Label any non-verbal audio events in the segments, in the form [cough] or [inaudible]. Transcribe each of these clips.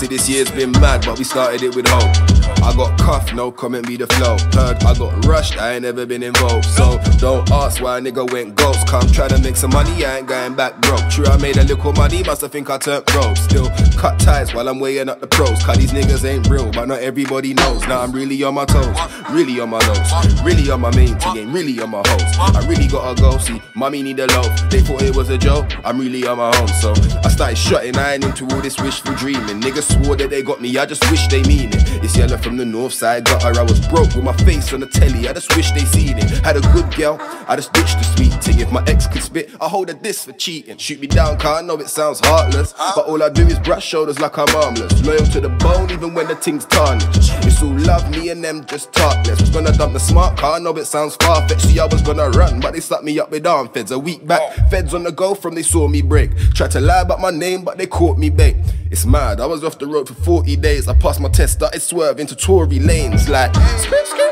See, this year's been mad, but we started it with hope. I got cuffed, no comment, be the flow. Heard I got rushed, I ain't never been involved. So don't ask why a nigga went ghost. Come try to make some money, I ain't going back broke. True, I made a little money, must have think I turned broke. Still cut ties while I'm weighing up the pros. Cause these niggas ain't real, but not everybody knows. Now I'm really on my toes, really on my nose, really on my main team, really on my hoes. I really gotta go see, mommy need a loaf. They thought it was a joke, I'm really on my own. So I started shutting iron into all this wishful dreaming. Niggas swore that they got me, I just wish they mean it. It's yellow from the north side gutter, I was broke with my face on the telly, I just wish they seen it. Had a good girl, I just ditched the sweet thing. If my ex could spit, I hold a diss for cheating. Shoot me down, cause I know it sounds heartless. But all I do is brush shoulders like I'm armless. Loyal to the bone, even when the thing's tarnished. It's all love, me and them just talkless. Was gonna dump the smart car, I know it sounds far fetched. See, I was gonna run, but they stuck me up with arm feds. A week back, feds on the go from they saw me break. Tried to lie about my name, but they caught me bait. It's mad, I was off the road for 40 days. I passed my test, started swerving into Tory lanes. Like,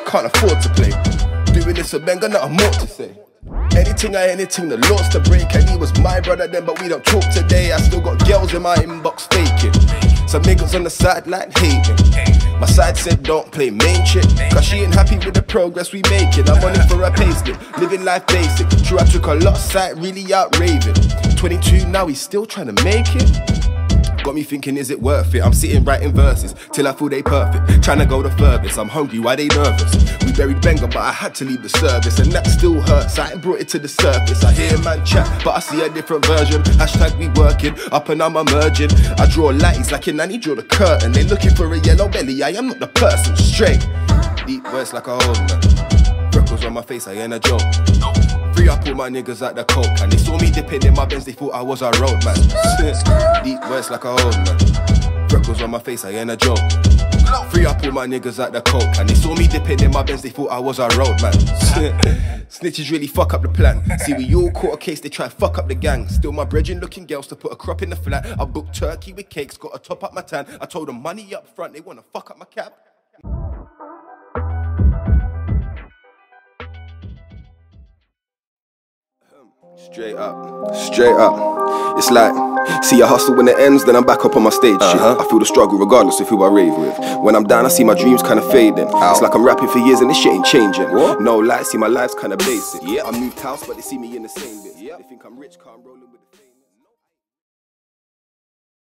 can't afford to play. Doing this for Ben, got nothing more to say. Anything I anything, the laws to break. And he was my brother then, but we don't talk today. I still got girls in my inbox faking. Some niggas on the sideline hating. My side said don't play main chick. Cause she ain't happy with the progress we making. I'm on it for a payslip, living life basic. True, I took a lot of sight, really out raving. 22 now, he's still trying to make it. Got me thinking, is it worth it? I'm sitting writing verses till I feel they perfect. Trying to go the furthest. I'm hungry, why they nervous? We buried Benga, but I had to leave the service, and that still hurts. I ain't brought it to the surface. I hear man chat, but I see a different version. Hashtag we working, up and I'm emerging. I draw lights like a nanny draw the curtain. They looking for a yellow belly, I am not the person. Straight, deep words like a hole man. Freckles on my face, I ain't a joke. My niggas at the coke And they saw me dipping in my Benz, they thought I was a road man. [laughs] Deep words like a hole man. Freckles on my face, I ain't a joke. Free up all my niggas at the coke And they saw me dipping in my Benz, they thought I was a road man. [laughs] Snitches really fuck up the plan. See we all caught a case, they try fuck up the gang. Still my brethren looking girls to put a crop in the flat. I booked turkey with cakes, got to top up my tan. I told them money up front, they wanna fuck up my cab Straight up, straight up. It's like, see a hustle when it ends, then I'm back up on my stage. Uh-huh. I feel the struggle regardless of who I rave with. When I'm down, I see my dreams kind of fading. Ow. It's like I'm rapping for years and this shit ain't changing. What? No light, see my life's kind of basic. Yeah. I moved house, but they see me in the same bit. Yep. They think I'm rich, can't roll